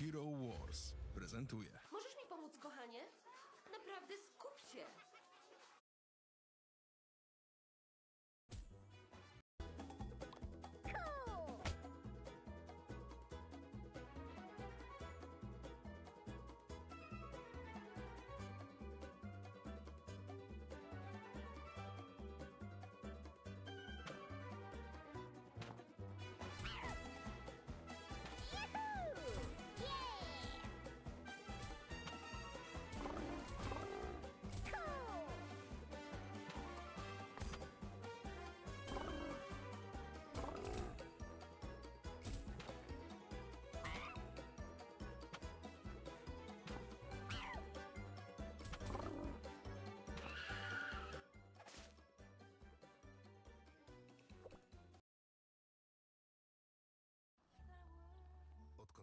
Hero Wars prezentuje. Możesz mi pomóc, kochanie? Naprawdę skup się.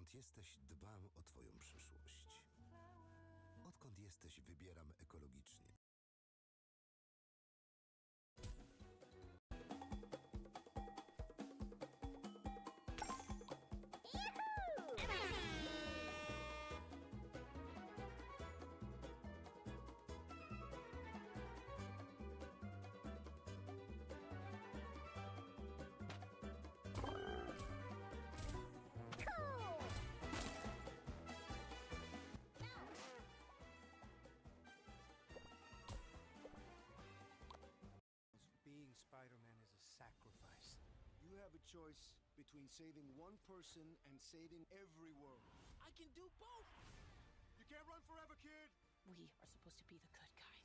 Odkąd jesteś, dbam o Twoją przyszłość. Odkąd jesteś, wybieram ekologicznie. Choice between saving one person and saving every world. I can do both. You can't run forever, kid! We are supposed to be the good guys.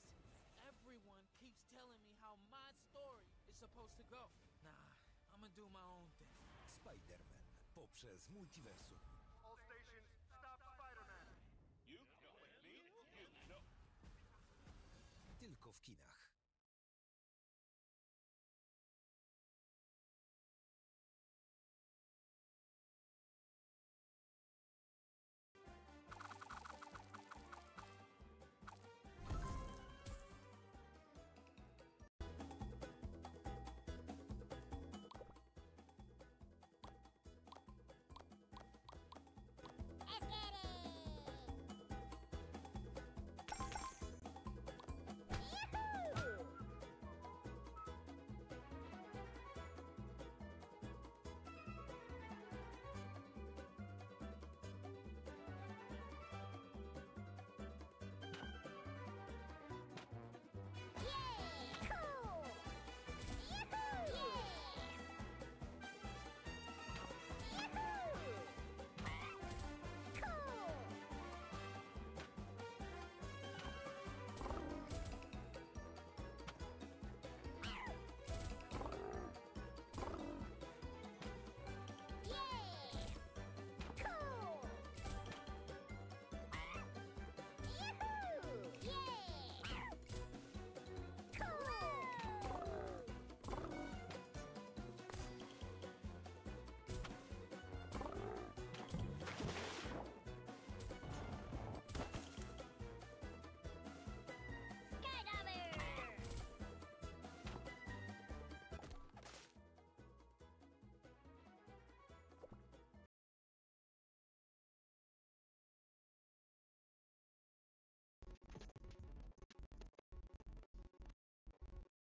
Everyone keeps telling me how my story is supposed to go. Nah, I'm gonna do my own thing. Spider-Man poprzez multiwersum. All stations, stop Spider-Man! You know it, me? You know. Tylko w kinach.